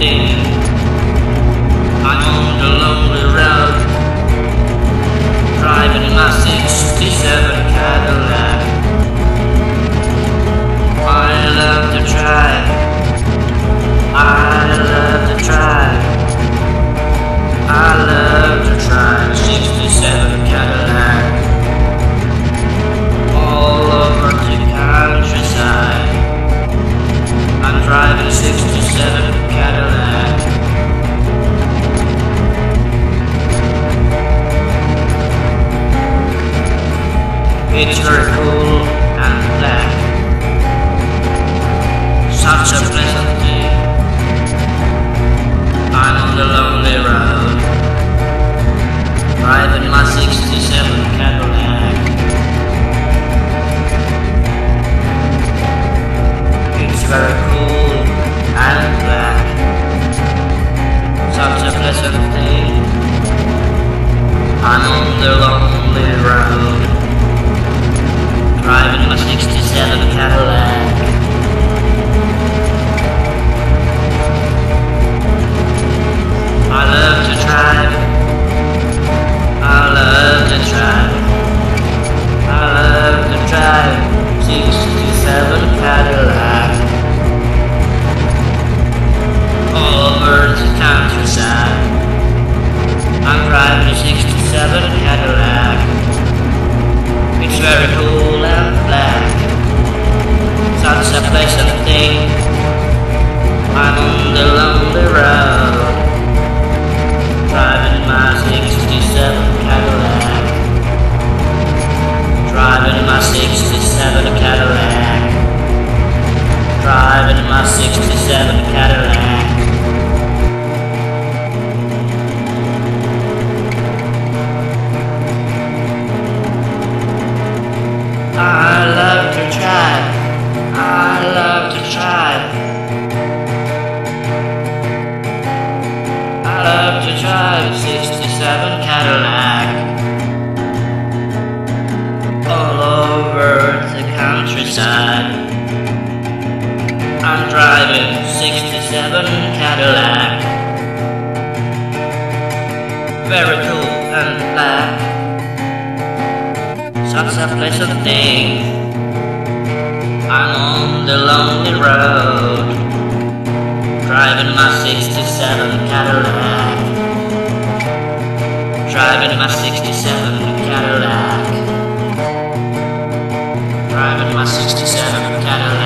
I'm on the lonely road, driving my 67 Cadillac. I love to drive. It's very cool and black. Such a pleasant day. I'm on the lonely road, driving my 67 Cadillac. 67 I'm driving 67 Cadillac. Very cool and black such a pleasant thing. I'm on the lonely road, driving my 67 Cadillac. Driving my 67 Cadillac. Driving my 67 Cadillac.